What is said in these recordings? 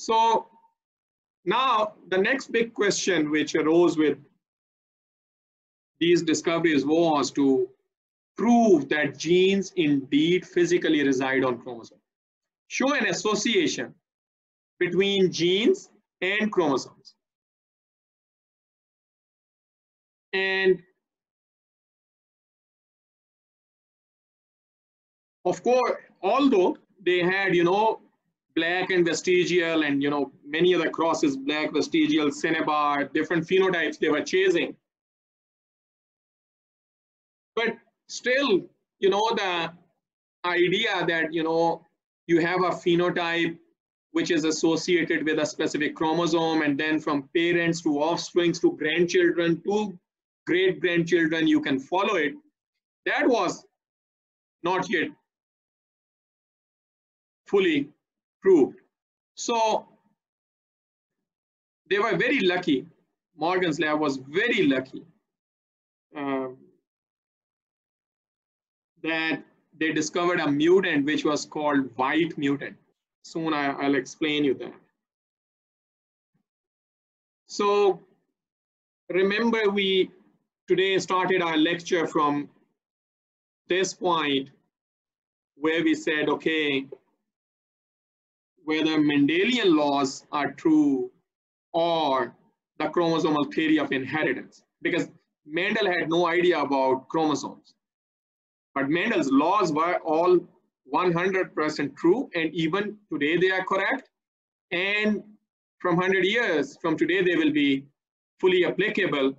So now the next big question which arose with these discoveries was to prove that genes indeed physically reside on chromosomes. Show an association between genes and chromosomes. And of course, although they had, you know, black and vestigial and, you know, many other crosses, black, vestigial, cinnabar, different phenotypes they were chasing. But still, you know, the idea that, you know, you have a phenotype which is associated with a specific chromosome and then from parents to offsprings to grandchildren to great grandchildren, you can follow it. That was not yet fully proved. So they were very lucky. Morgan's lab was very lucky um, that they discovered a mutant which was called white mutant. Soon I, I'll explain you that. So remember we today started our lecture from this point where we said, okay, whether Mendelian laws are true or the chromosomal theory of inheritance, because Mendel had no idea about chromosomes. But Mendel's laws were all 100% true, and even today they are correct. And from 100 years from today, they will be fully applicable.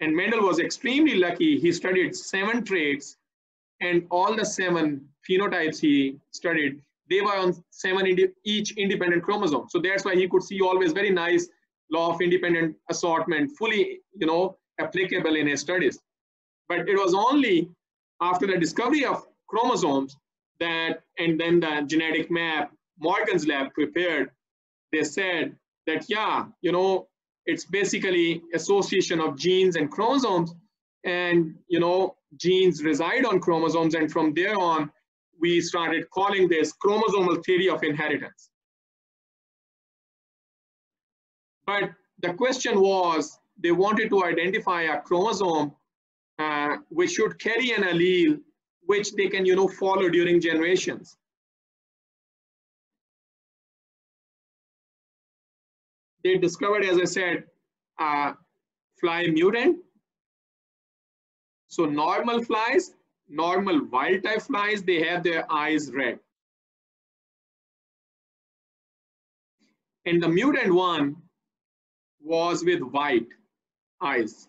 And Mendel was extremely lucky. He studied seven traits, and all the seven phenotypes he studied, they were on seven indi each independent chromosome. So that's why he could see always very nice law of independent assortment, fully, you know, applicable in his studies. But it was only after the discovery of chromosomes that, and then the genetic map Morgan's lab prepared, they said that, yeah, you know, it's basically association of genes and chromosomes and, you know, genes reside on chromosomes. And from there on, we started calling this chromosomal theory of inheritance. But the question was, they wanted to identify a chromosome uh, which should carry an allele which they can, you know, follow during generations. They discovered, as I said, a fly mutant. So normal flies, normal wild type flies, they have their eyes red. And the mutant one was with white eyes.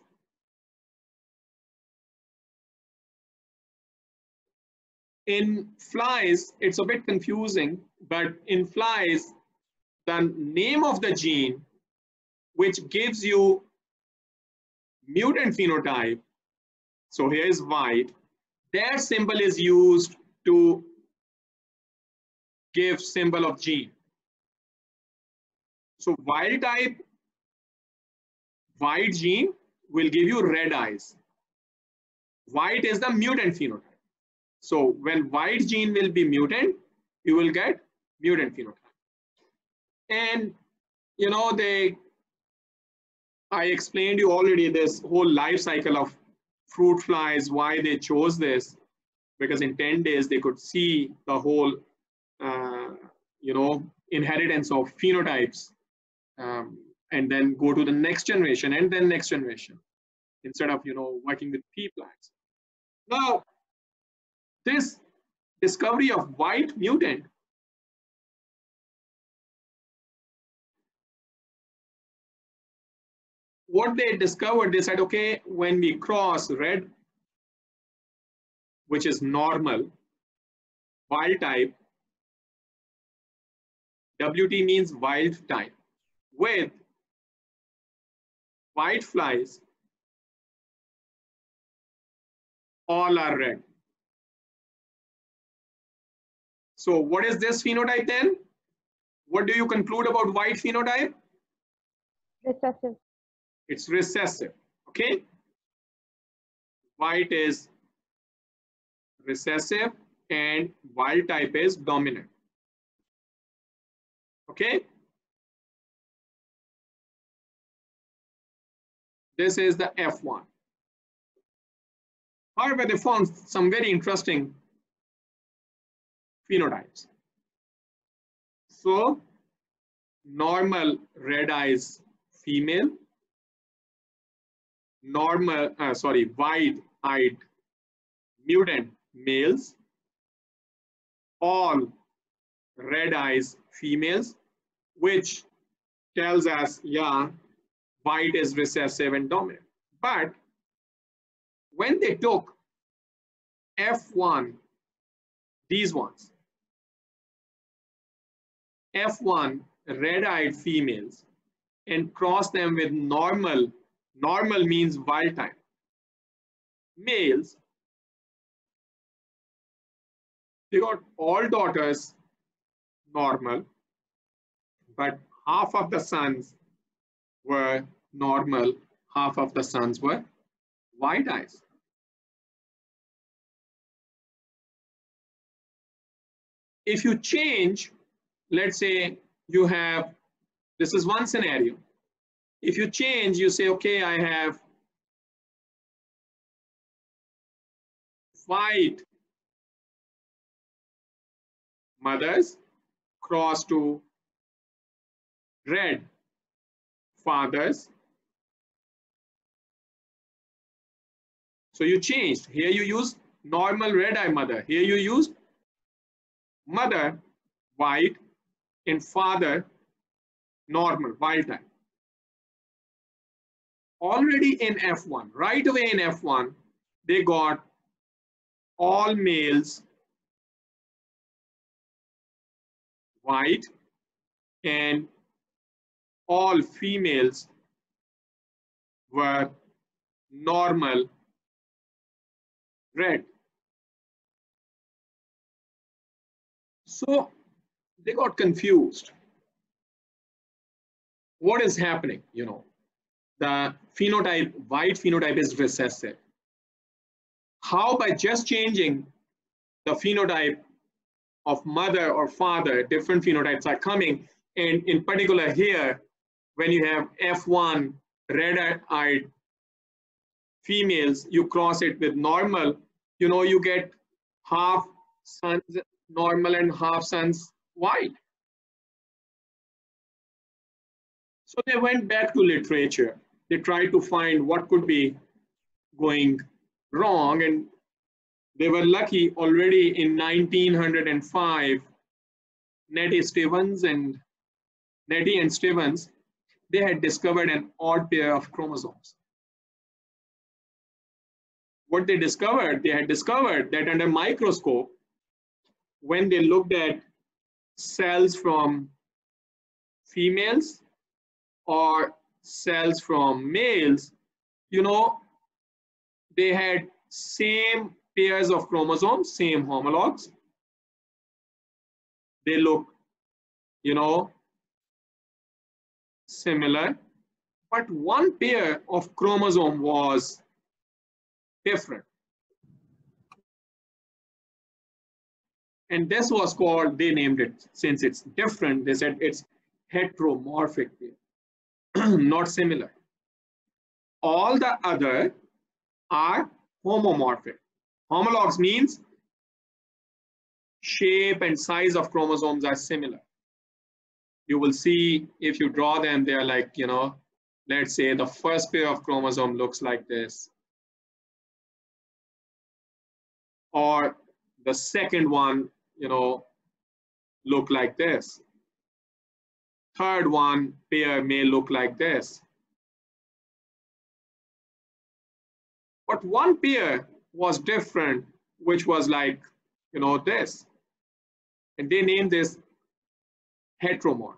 In flies, it's a bit confusing, but in flies, the name of the gene, which gives you mutant phenotype, so here is white, their symbol is used to give symbol of gene. So wild type, white gene will give you red eyes. White is the mutant phenotype. So when white gene will be mutant, you will get mutant phenotype. And you know, they, I explained you already this whole life cycle of fruit flies, why they chose this, because in 10 days they could see the whole, uh, you know, inheritance of phenotypes um, and then go to the next generation and then next generation instead of, you know, working with pea plants. Now, this discovery of white mutant what they discovered, they said, okay, when we cross red, which is normal, wild type, WT means wild type, with white flies, all are red. So what is this phenotype then? What do you conclude about white phenotype? Recessive. It's recessive, okay? White is recessive and wild type is dominant. Okay. This is the F1. However, they found some very interesting phenotypes. So, normal red eyes female, normal, uh, sorry, wide-eyed mutant males, all red eyes females, which tells us, yeah, white is recessive and dominant. But when they took F1, these ones, F1 red-eyed females and cross them with normal, normal means wild type, males, they got all daughters normal, but half of the sons were normal, half of the sons were white eyes. If you change, let's say you have, this is one scenario. If you change, you say, okay, I have white mothers cross to red fathers. So you changed. Here you use normal red eye mother. Here you use mother white and father normal wild type. Already in F1, right away in F1, they got all males white and all females were normal red. So they got confused. What is happening? You know, the phenotype, white phenotype is recessive. How by just changing the phenotype of mother or father, different phenotypes are coming. And in particular here, when you have F1 red-eyed females, you cross it with normal, you know, you get half sons normal and half sons white. So they went back to literature. They tried to find what could be going wrong and they were lucky already in 1905, Nettie Stevens and Nettie and Stevens, they had discovered an odd pair of chromosomes. What they discovered, they had discovered that under microscope, when they looked at cells from females or cells from males, you know, they had same pairs of chromosomes, same homologs. They look, you know, similar, but one pair of chromosome was different. And this was called, they named it, since it's different, they said it's heteromorphic pair, not similar. All the other are homomorphic. Homologs means shape and size of chromosomes are similar. You will see if you draw them, they're like, you know, let's say the first pair of chromosome looks like this. Or the second one, you know, look like this. Third one pair may look like this. But one pair was different, which was like, you know, this. And they named this heteromorph.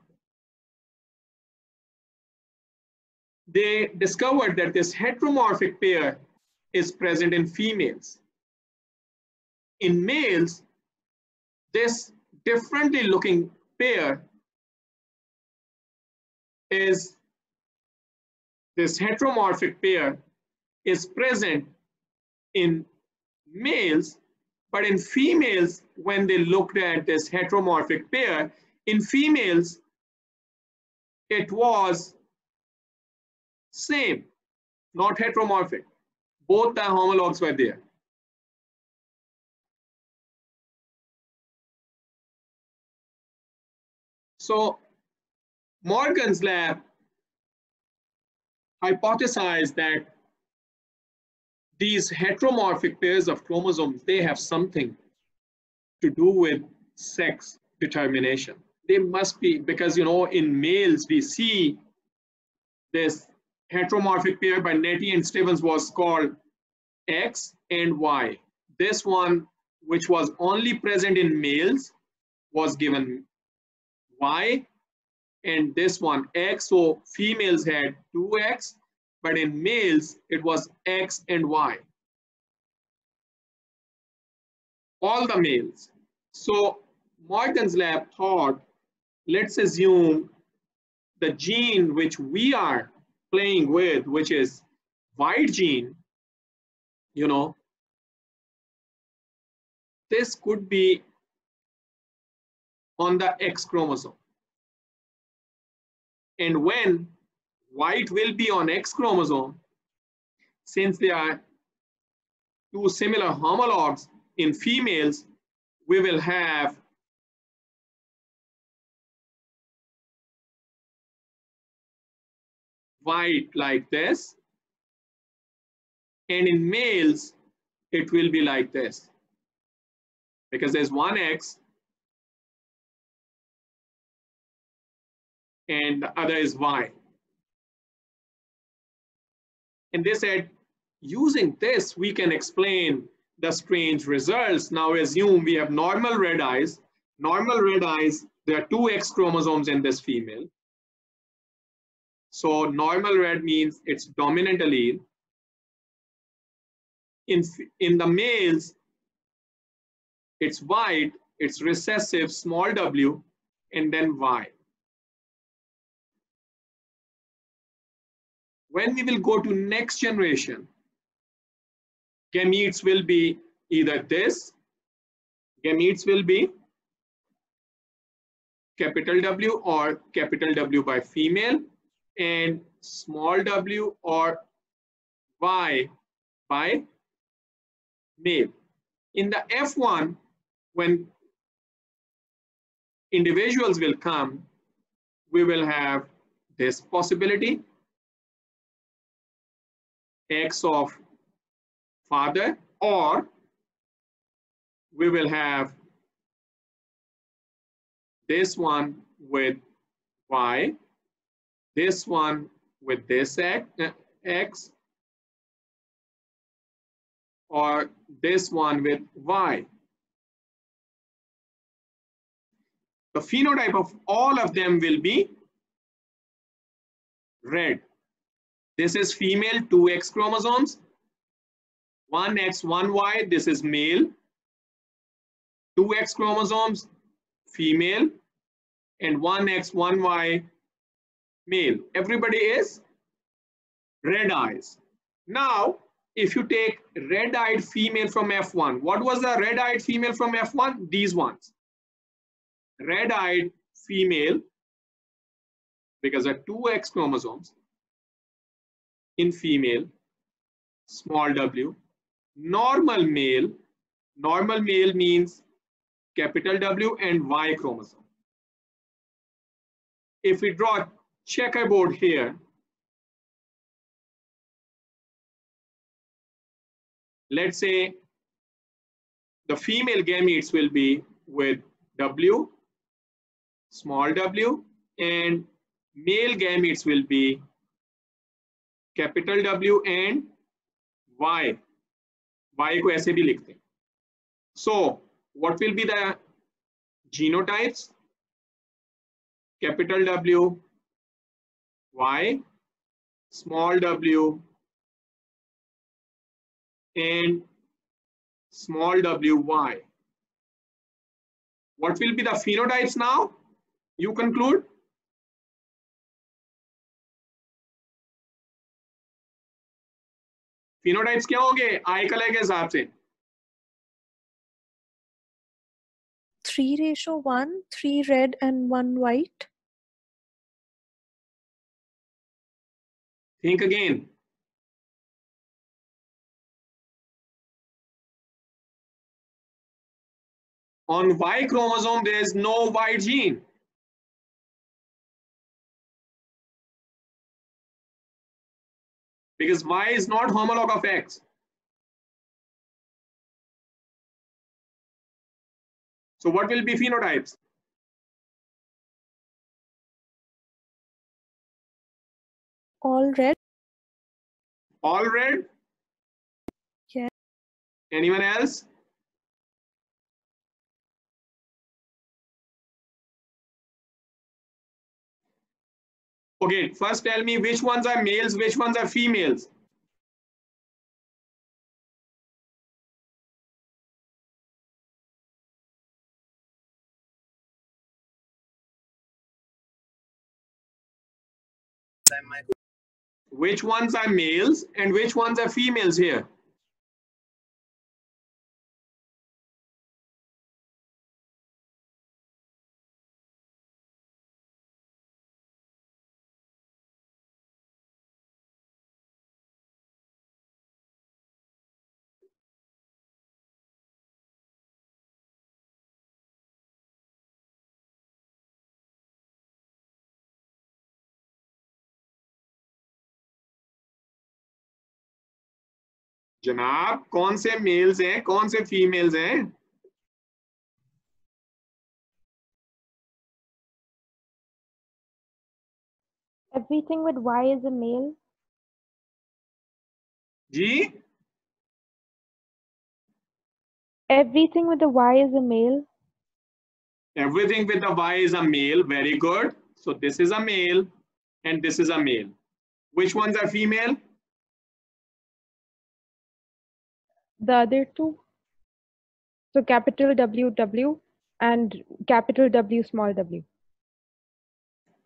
They discovered that this heteromorphic pair is present in females. In males, this differently looking pair is this heteromorphic pair is present in males, but in females, when they looked at this heteromorphic pair, in females, it was same, not heteromorphic. Both the homologs were there. So Morgan's lab hypothesized that these heteromorphic pairs of chromosomes, they have something to do with sex determination. They must be, because you know, in males, we see this heteromorphic pair by Nettie and Stevens was called X and Y. This one, which was only present in males, was given Y. And this one, X, so females had 2X, but in males, it was X and Y. All the males. So Morgan's lab thought, let's assume the gene which we are playing with, which is white gene, you know, this could be on the X chromosome. And when white will be on X chromosome, since they are two similar homologs in females, we will have white like this. And in males, it will be like this. Because there's one X and the other is Y. And they said, using this, we can explain the strange results. Now assume we have normal red eyes. Normal red eyes, there are two X chromosomes in this female. So normal red means it's dominant allele. In, in the males, it's white, it's recessive, small w, and then Y. When we will go to next generation, gametes will be either this, gametes will be capital W or capital W by female and small w or y by male. In the F1, when individuals will come, we will have this possibility x of father or we will have this one with y, this one with this x, uh, or this one with y. The phenotype of all of them will be red. This is female, two X chromosomes. One X, one Y, this is male. Two X chromosomes, female. And one X, one Y, male. Everybody is red eyes. Now, if you take red-eyed female from F1, what was the red-eyed female from F1? These ones. Red-eyed female, because there are two X chromosomes, in female, small w. Normal male, normal male means capital W and Y chromosome. If we draw a checkerboard here, let's say the female gametes will be with W, small w, and male gametes will be capital W and Y Y को ऐसे भी लिखते हैं so what will be the genotypes capital W Y small w and small wy. What will be the phenotypes now? You conclude? Phenotypes क्या होंगे आई colour के हिसाब से three ratio one three red and one white Think again. On Y chromosome, there is no Y gene. Because Y is not homolog of X. So what will be phenotypes? All red. All red? Yes. Anyone else? Okay, first tell me which ones are males, which ones are females. Which ones are males and which ones are females here? जनाब कौन से mails हैं कौन से females हैं Everything with Y is a male. Ji Everything with a Y is a male. everything with the y is a male very good so this is a male and this is a male which ones are female The other two. So capital W W and capital W small w.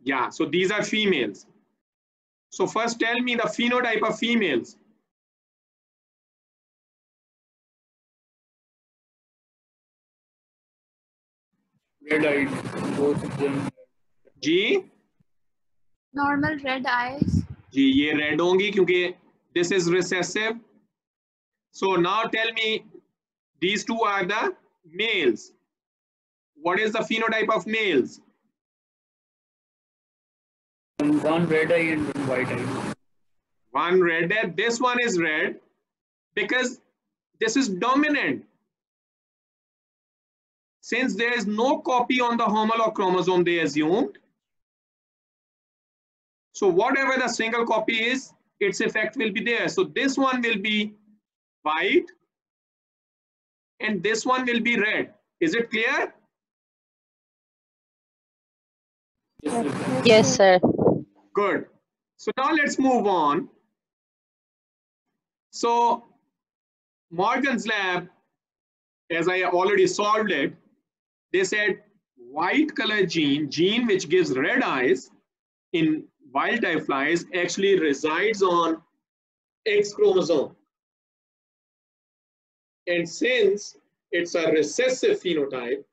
yeah so these are females so first tell me the phenotype of females red eyed, both of them. Ji normal red eyes जी ये red होंगी क्योंकि this is recessive so now tell me these two are the males. What is the phenotype of males? One, red eye and one white eye. one red and this one is red because this is dominant. Since there is no copy on the homolog chromosome they assumed. So whatever the single copy is its effect will be there. So this one will be white and this one will be red is it clear Yes, sir. Good. So now let's move on. So Morgan's lab, as I already solved it, they said white color gene, gene which gives red eyes in wild type flies actually resides on X chromosome. And since it's a recessive phenotype,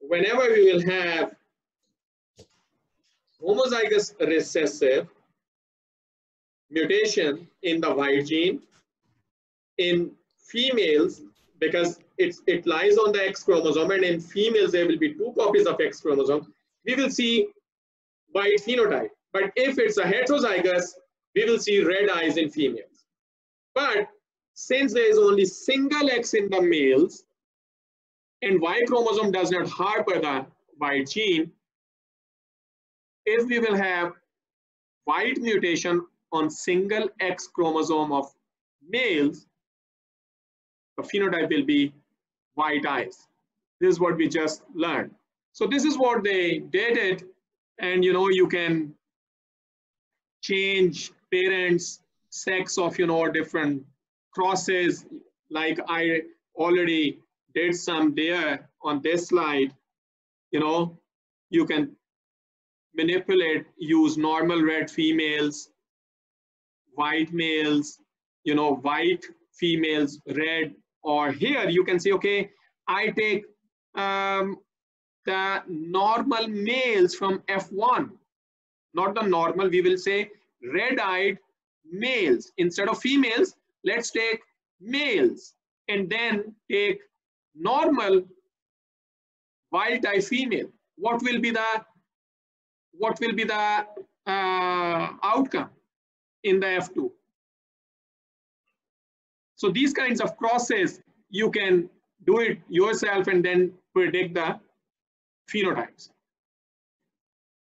whenever we will have homozygous recessive mutation in the white gene in females because it's it lies on the x chromosome and in females there will be two copies of x chromosome we will see white phenotype. But if it's a heterozygous we will see red eyes in females. But since there is only single x in the males and y chromosome does not harbor the white gene if we will have white mutation on single X chromosome of males, the phenotype will be white eyes. This is what we just learned. So this is what they did it. And you know, you can change parents, sex of, you know, different crosses. Like I already did some there on this slide, you know, you can manipulate, use normal red females, white males, you know, white females, red, or here you can say, okay, I take um, the normal males from F1, not the normal, we will say red-eyed males. Instead of females, let's take males and then take normal wild type female. What will be the what will be the uh, outcome in the F2? So these kinds of crosses, you can do it yourself and then predict the phenotypes.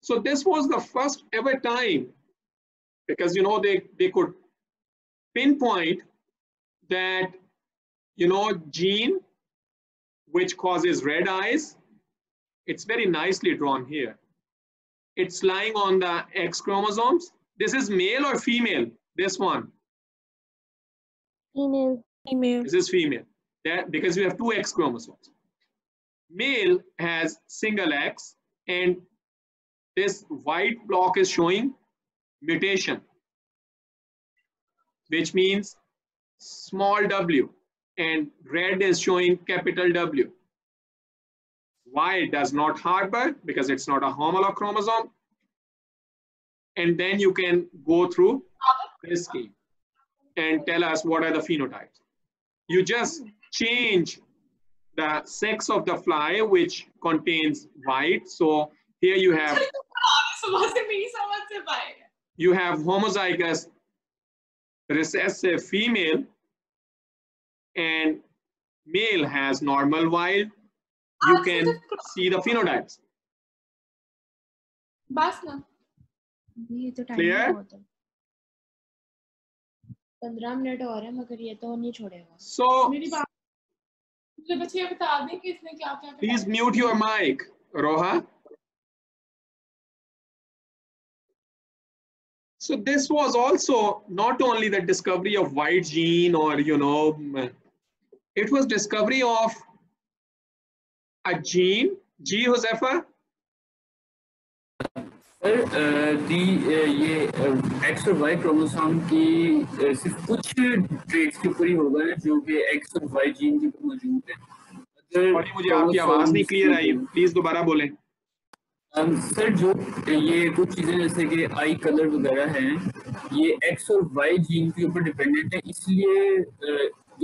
So this was the first ever time because you know they, they could pinpoint that you know gene which causes red eyes it's very nicely drawn here. It's lying on the x chromosomes. This is male or female? This one. Female. Female. this is female. That because we have two x chromosomes. Male has single x and this white block is showing mutation which means small w and red is showing capital W. Why it does not harbor? Because it's not a homolog chromosome. And then you can go through this scheme and tell us what are the phenotypes. You just change the sex of the fly, which contains white. So here you have, you have homozygous recessive female and male has normal wild. You can see the phenotypes. बस ना ये तो Clear? Time बहुत है पंद्रह minute और है मगर ये तो नहीं छोड़ेगा So मेरी बात मुझे बस ये बता दें कि इसने क्या क्या please mute your mic, Roha. So this was also not only the discovery of white gene or, you know, mm, it was discovery of a gene, G. Josefa, sir अ, दी अ, ये एक्स और वाई क्रोमोसोम की अ, सिर्फ कुछ traits के ऊपर ही होगा ना जो कि एक्स और वाई जीन के ऊपर मौजूद है अगर Sorry, मुझे आपकी आवाज नहीं क्लियर आई प्लीज दोबारा बोलें अम, सर जो ये कुछ चीज़ें जैसे कि आई कलर वगैरह हैं, ये एक्स और वाई जीन के ऊपर डिपेंडेंट है, इसलिए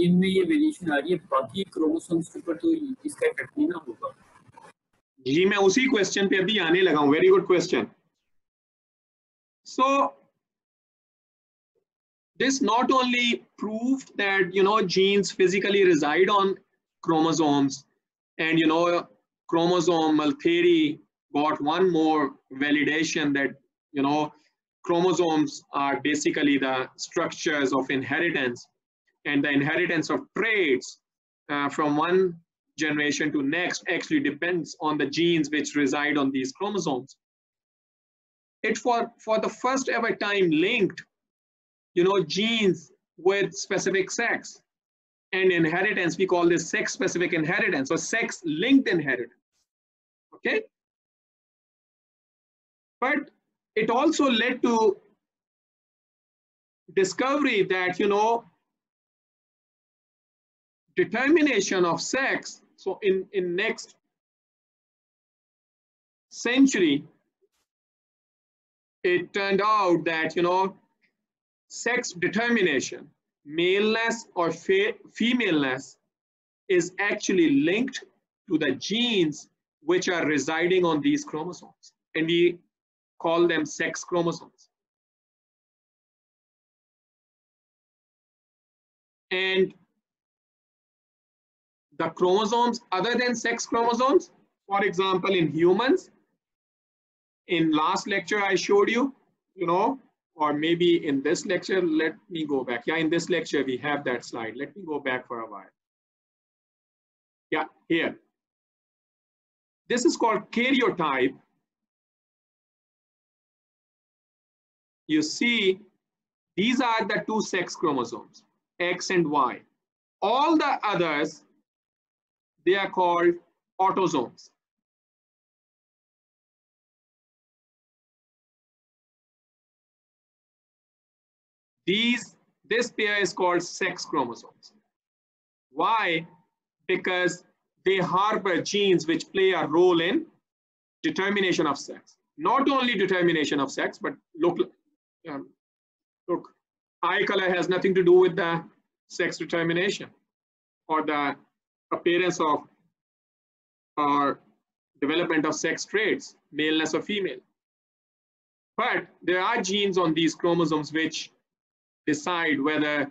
इनमें ये वेरिएशन आ रही है, बाकी क्रोमोसोम्स के ऊपर तो इसका इफ़ेक्ट नहीं ना होगा। जी, मैं उसी क्वेश्चन पे अभी आने लगा हूँ very good question so this not only proved that, you know, genes physically reside on chromosomes and, you know chromosomal theory got one more validation that you know chromosomes are basically the structures of inheritance and the inheritance of traits uh, from one generation to next actually depends on the genes which reside on these chromosomes. It for, for the first ever time linked, you know, genes with specific sex and inheritance. We call this sex specific inheritance or sex linked inheritance. Okay. But it also led to discovery that, you know, determination of sex. So in in next century it turned out that you know sex determination maleness or fe femaleness is actually linked to the genes which are residing on these chromosomes. And we call them sex chromosomes and the chromosomes other than sex chromosomes, for example, in humans, in last lecture I showed you, you know, or maybe in this lecture, let me go back. Yeah, in this lecture, we have that slide. Let me go back for a while. Yeah, here. This is called karyotype. You see, these are the two sex chromosomes, X and Y. All the others they are called autosomes. These, this pair is called sex chromosomes. Why? Because they harbor genes which play a role in determination of sex. Not only determination of sex, but local, um, Look, eye color has nothing to do with the sex determination or the appearance of or development of sex traits, maleness or female. But there are genes on these chromosomes which decide whether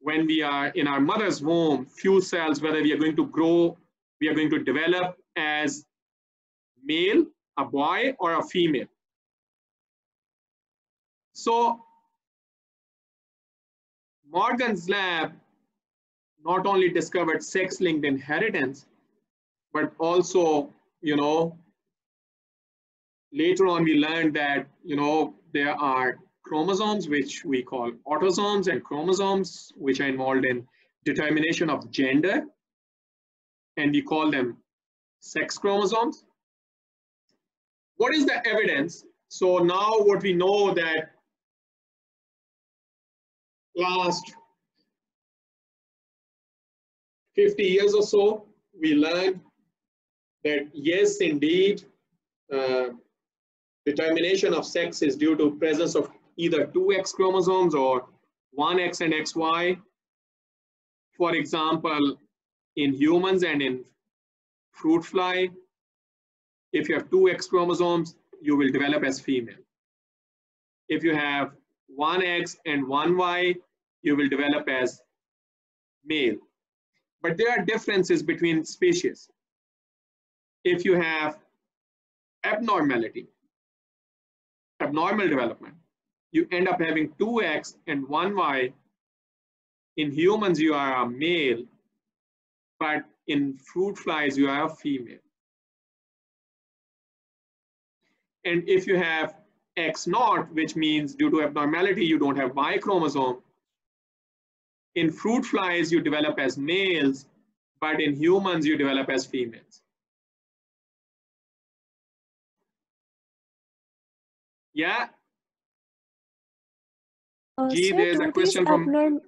when we are in our mother's womb, few cells, whether we are going to grow, we are going to develop as male, a boy, or a female. So Morgan's lab not only discovered sex-linked inheritance, but also, you know, later on we learned that, you know, there are chromosomes, which we call autosomes and chromosomes, which are involved in determination of gender. And we call them sex chromosomes. What is the evidence? So now what we know that last 50 years or so, we learned that yes, indeed, uh, determination of sex is due to presence of either two X chromosomes or one X and XY. For example, in humans and in fruit fly, if you have two X chromosomes, you will develop as female. If you have one X and one Y, you will develop as male. But there are differences between species. If you have abnormality, abnormal development, you end up having 2x and 1y. In humans, you are a male, but in fruit flies, you are a female. And if you have X naught, which means due to abnormality, you don't have Y chromosome, in fruit flies, you develop as males, but in humans, you develop as females. Yeah, Uh, sir, there's a do these question from-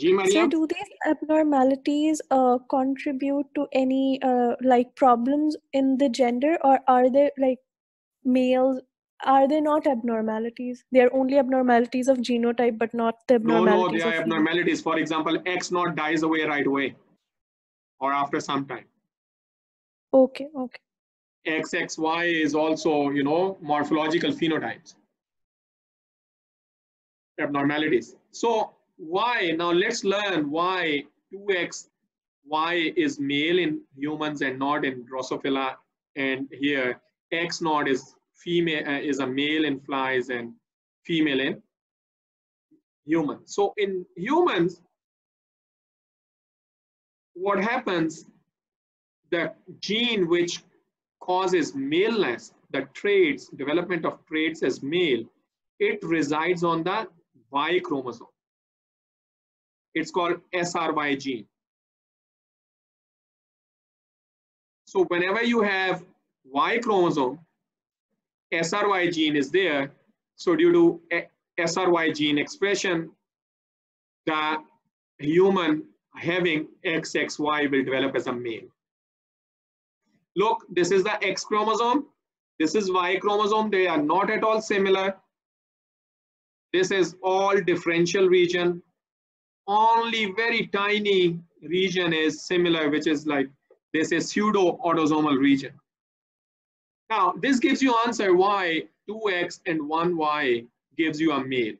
Ji Sir, do these abnormalities uh, contribute to any uh, like problems in the gender, or are they like males? Are they not abnormalities? They are only abnormalities of genotype, but not the No, no, abnormalities they are abnormalities. For example, X naught dies away right away or after some time. Okay, okay. XXY is also, you know, morphological phenotypes, abnormalities. So why, now let's learn why 2XY is male in humans and not in Drosophila. And here X naught is female, uh, is a male in flies and female in humans. So in humans, what happens, the gene which causes maleness, the traits, development of traits as male, it resides on the Y chromosome. It's called SRY gene. So whenever you have Y chromosome, SRY gene is there. So due to SRY gene expression, the human having XXY will develop as a male. Look, this is the X chromosome. This is Y chromosome. They are not at all similar. This is all differential region. Only very tiny region is similar, which is like this is pseudo autosomal region. Now, this gives you answer why 2x and 1y gives you a male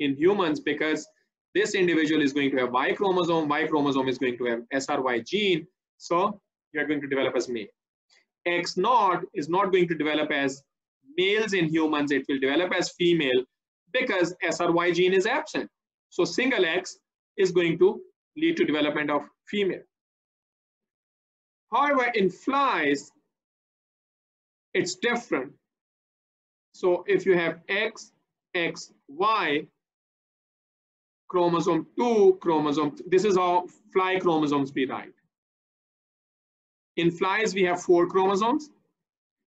in humans because this individual is going to have Y chromosome, Y chromosome is going to have SRY gene. So you're going to develop as male. X naught is not going to develop as males in humans, it will develop as female because SRY gene is absent. So single X is going to lead to development of female. However, in flies, it's different. So if you have X, X, Y, chromosome 2, chromosome, this is how fly chromosomes be write. In flies, we have four chromosomes.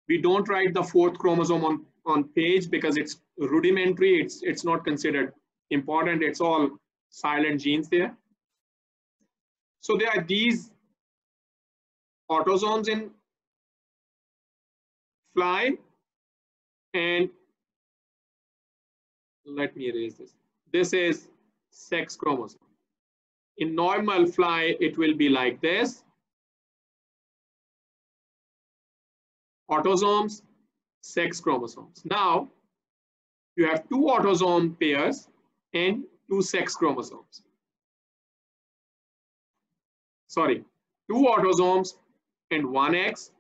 We don't write the fourth chromosome on, on page because it's rudimentary. It's, it's not considered important. It's all silent genes there. So there are these autosomes in fly and let me erase this. This is sex chromosome. In normal fly, it will be like this. Autosomes, sex chromosomes. Now, you have two autosome pairs and two sex chromosomes. Sorry, two autosomes and one X,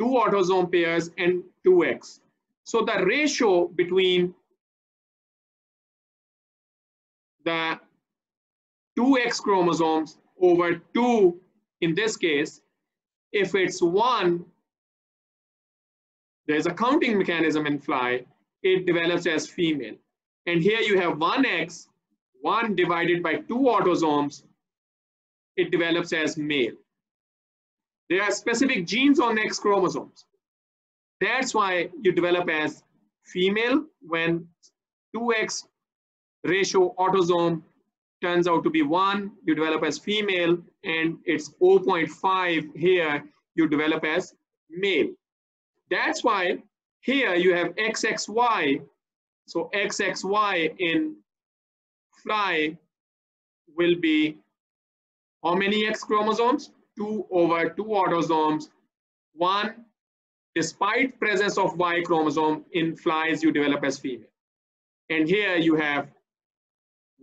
two autosome pairs and two X. So the ratio between the two X chromosomes over two, in this case, if it's one, there's a counting mechanism in fly, it develops as female. And here you have one X, one divided by two autosomes, it develops as male. There are specific genes on X chromosomes. That's why you develop as female when 2x ratio autosome turns out to be 1, you develop as female, and it's 0.5 here, you develop as male. That's why here you have XXY. So XXY in fly will be how many X chromosomes? 2 over 2 autosomes. 1, despite presence of Y chromosome in flies, you develop as female. And here you have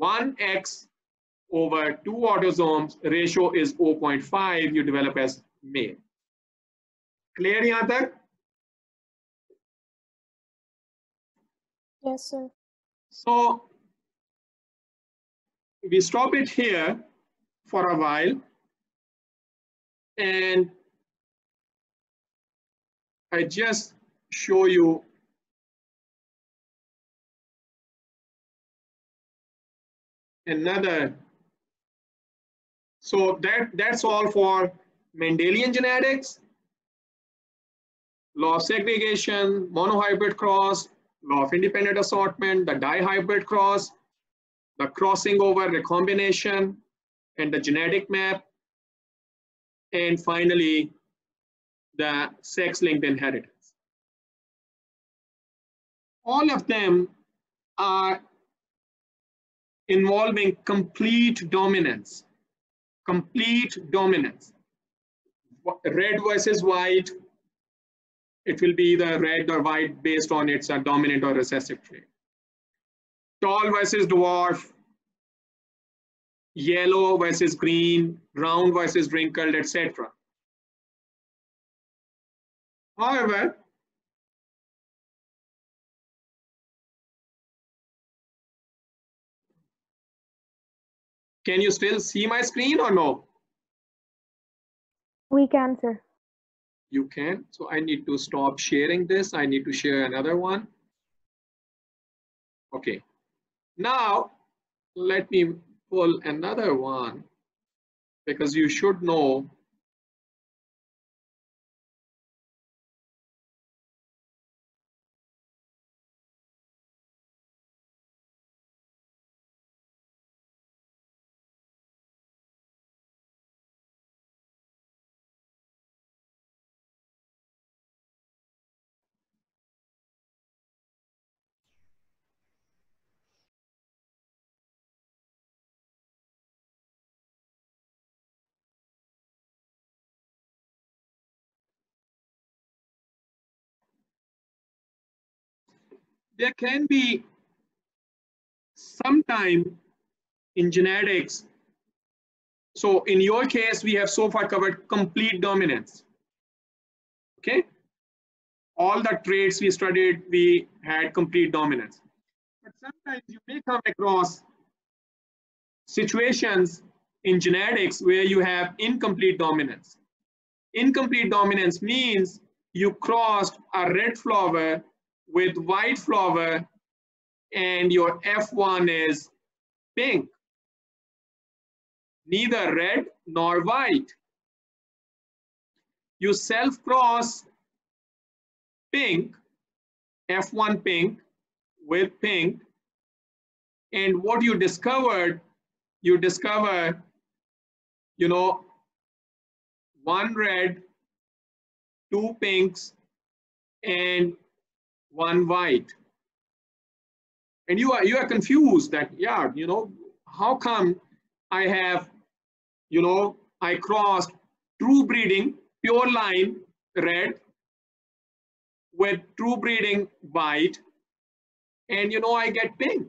1x over 2 autosomes, ratio is 0.5, you develop as male. Clear yahan? Yes, sir. So we stop it here for a while and I just show you another. So that, that's all for Mendelian genetics, law of segregation, monohybrid cross, law of independent assortment, the dihybrid cross, the crossing over recombination, and the genetic map, and finally, the sex-linked inheritance. All of them are involving complete dominance, complete dominance. Red versus white, it will be either red or white based on its uh, dominant or recessive trait. Tall versus dwarf, yellow versus green, round versus wrinkled, etc. However, can you still see my screen or no? We can, sir. You can. So I need to stop sharing this. I need to share another one. Okay. Now, let me pull another one because you should know there can be sometime in genetics. So in your case, we have so far covered complete dominance. Okay. All the traits we studied, we had complete dominance. But sometimes you may come across situations in genetics where you have incomplete dominance. Incomplete dominance means you crossed a red flower with white flower and your F1 is pink. Neither red nor white. You self-cross pink, F1 pink with pink, and what you discovered, you discover, you know, one red, two pinks, and one white. And you are, you are confused that, yeah, you know, how come I have, you know, I crossed true breeding, pure line, red, with true breeding, white, and you know, I get pink.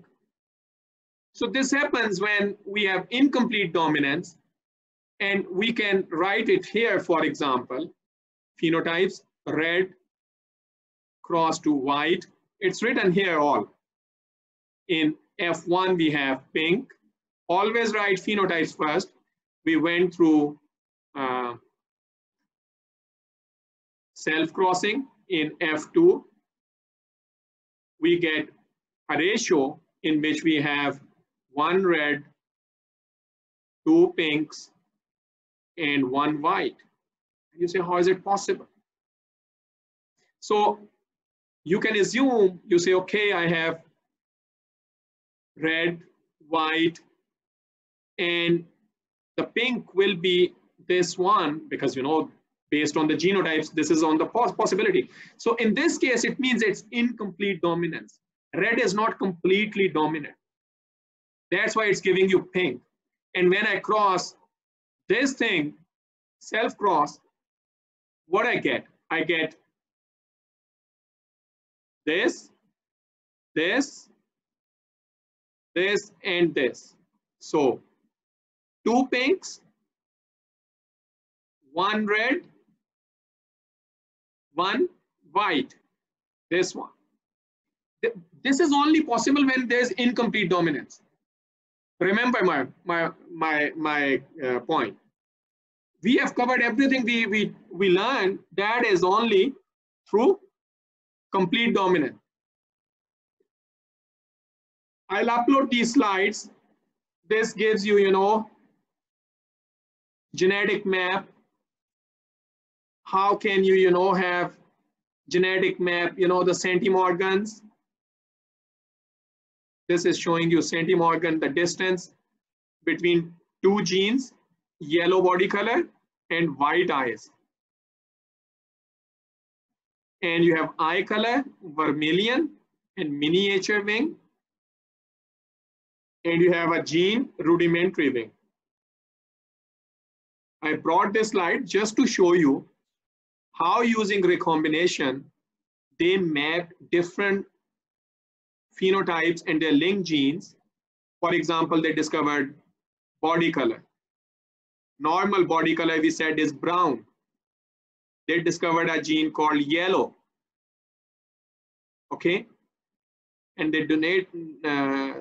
So this happens when we have incomplete dominance and we can write it here, for example, phenotypes, red, cross to white. It's written here all. In F1, we have pink. Always write phenotypes first. We went through uh, self-crossing in F2. We get a ratio in which we have one red, two pinks, and one white. You say, how is it possible? So you can assume, you say, okay, I have red, white, and the pink will be this one because, you know, based on the genotypes, this is on the possibility. So in this case, it means it's incomplete dominance. Red is not completely dominant. That's why it's giving you pink. And when I cross this thing, self cross, what I get? I get this, this, this, and this. So two pinks, one red, one white, this one. This is only possible when there's incomplete dominance. Remember my, my, my, my uh, point. We have covered everything we, we, we learned that is only through complete dominant. I'll upload these slides. This gives you, you know, genetic map. How can you, you know, have genetic map, you know, the centimorgans. This is showing you centimorgan, the distance between two genes, yellow body color and white eyes and you have eye color, vermilion, and miniature wing. And you have a gene rudimentary wing. I brought this slide just to show you how using recombination, they map different phenotypes and their linked genes. For example, they discovered body color. Normal body color, we said, is brown they discovered a gene called yellow. Okay, and they donate, uh,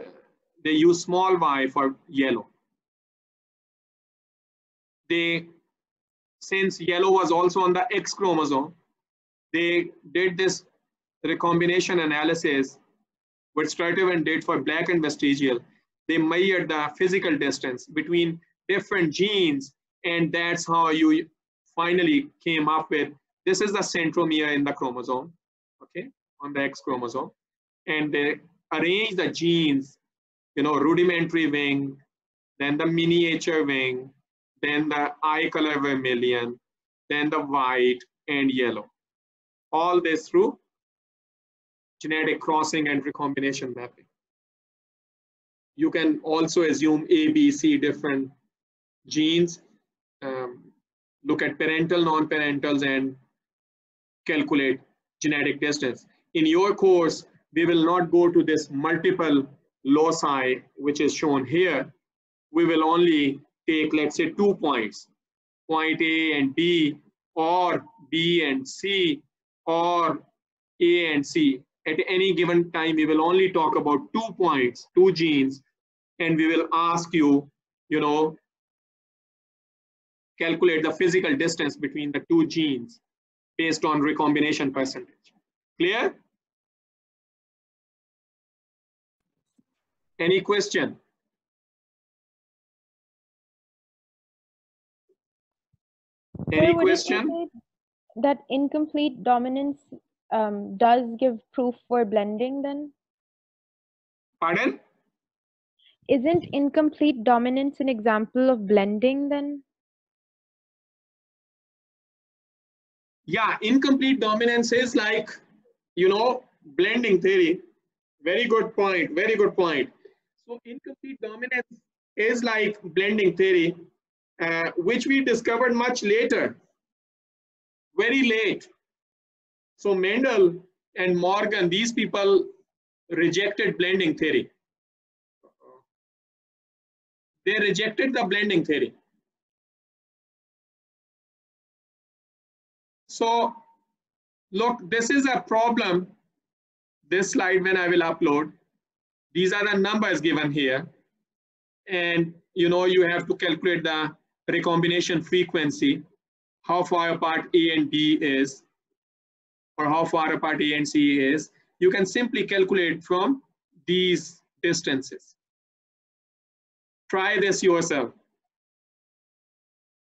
they use small y for yellow. They, since yellow was also on the X chromosome, they did this recombination analysis what Sturtevant did for black and vestigial. They measured the physical distance between different genes, and that's how you finally came up with this is the centromere in the chromosome, okay, on the X chromosome. And they arrange the genes, you know, rudimentary wing, then the miniature wing, then the eye color vermilion, then the white and yellow. All this through genetic crossing and recombination mapping. You can also assume A, B, C different genes um, look at parental, non-parentals and calculate genetic distance. In your course, we will not go to this multiple loci, which is shown here. We will only take, let's say, two points, point A and B, or B and C, or A and C. At any given time, we will only talk about two points, two genes, and we will ask you, you know, calculate the physical distance between the two genes based on recombination percentage. Clear? Any question? Any question? That incomplete dominance um, does give proof for blending then? Pardon? Isn't incomplete dominance an example of blending then? Yeah, incomplete dominance is like, you know, blending theory. Very good point. Very good point. So incomplete dominance is like blending theory, uh, which we discovered much later, very late. So Mendel and Morgan, these people rejected blending theory. They rejected the blending theory. So look, this is a problem. This slide when I will upload, these are the numbers given here. And you know, you have to calculate the recombination frequency, how far apart A and B is, or how far apart A and C is. You can simply calculate from these distances. Try this yourself.